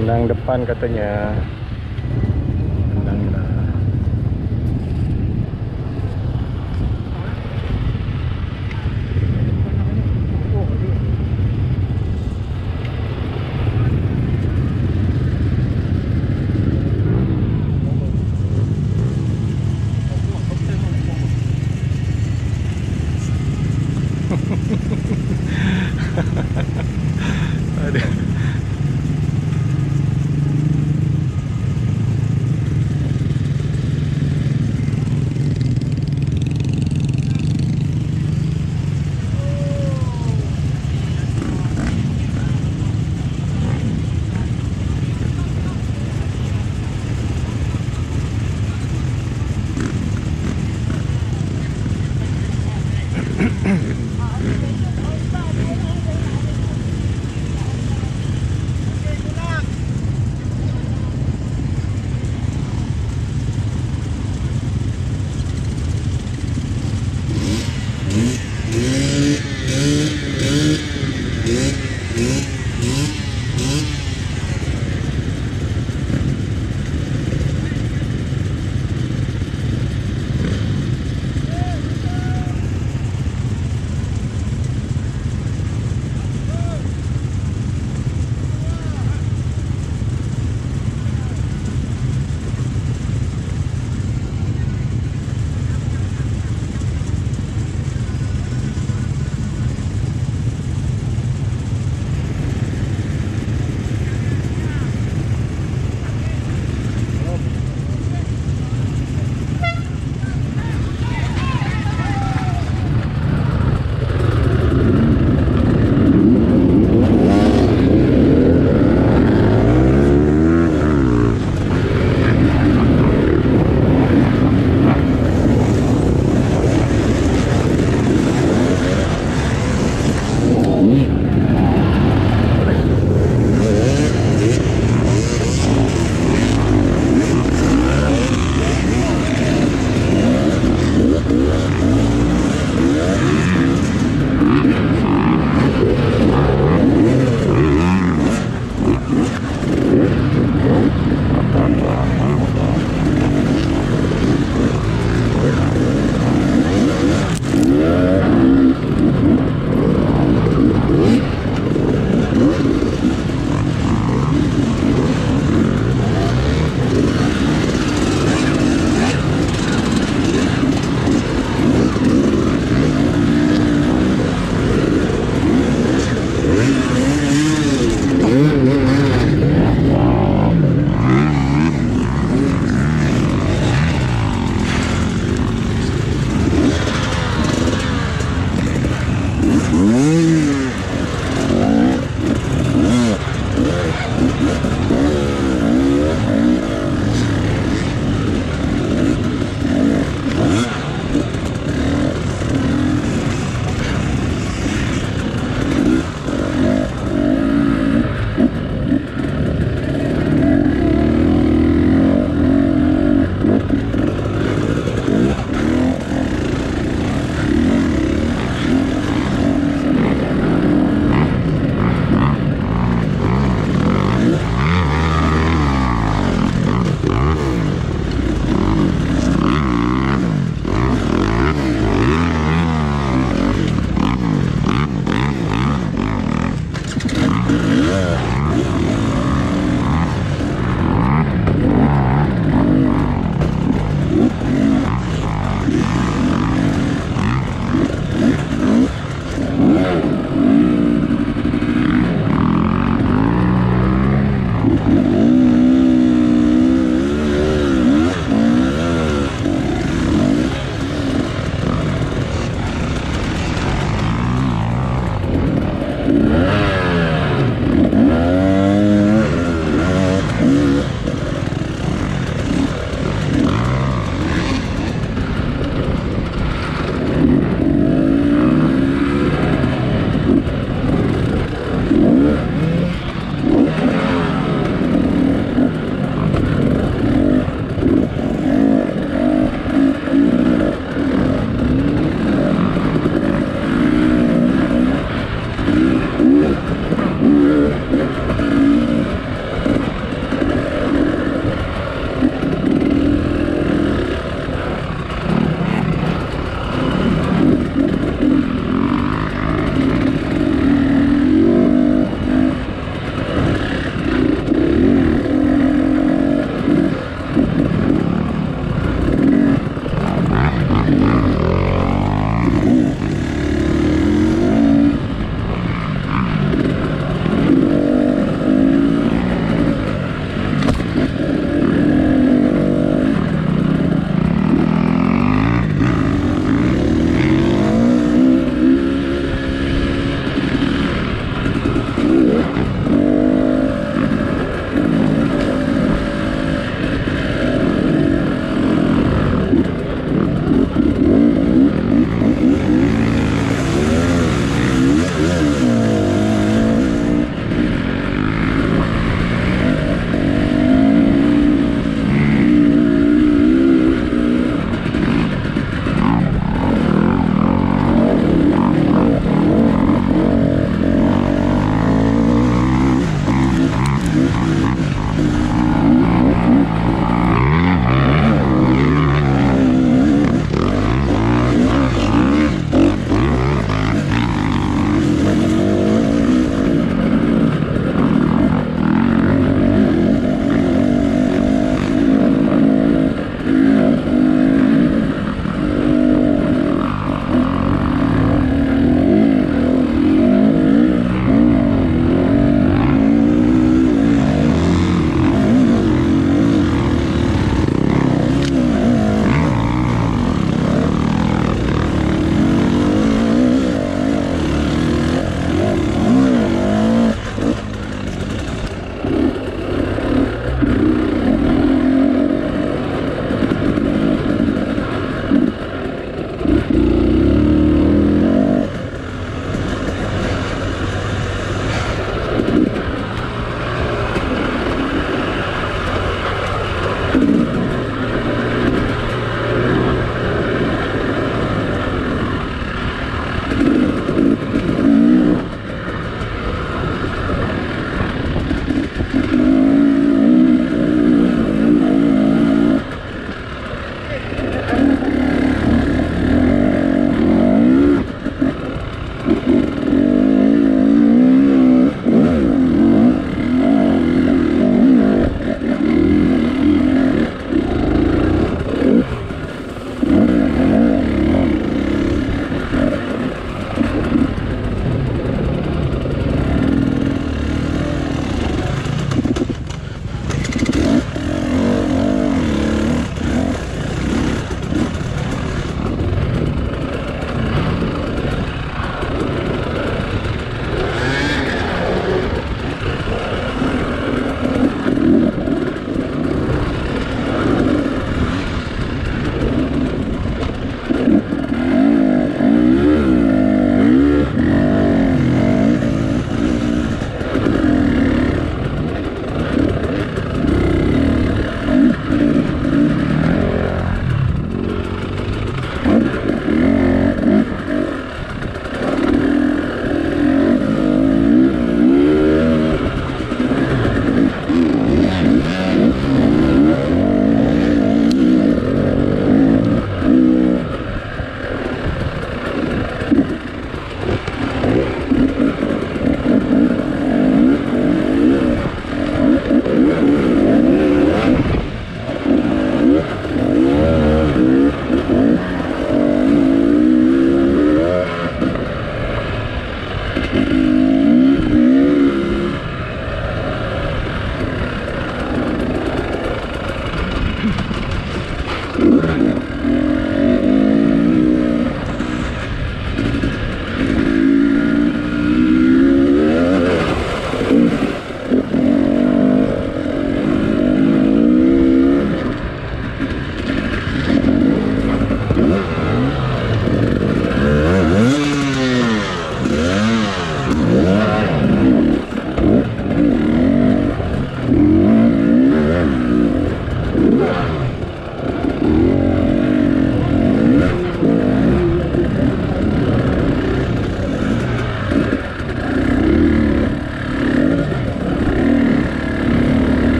Pandang depan katanya.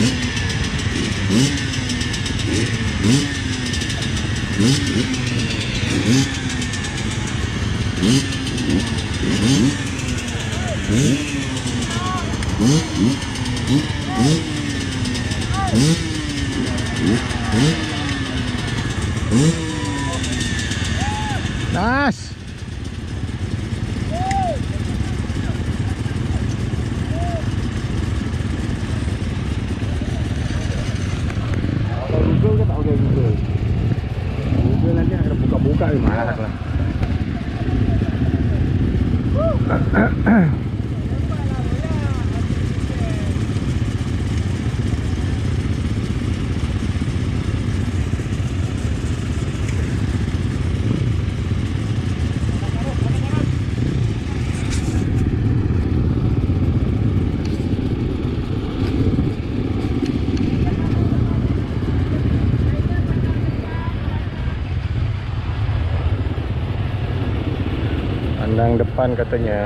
eat. Depan katanya.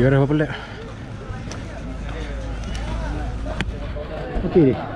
Kira apa pelik Okey, di.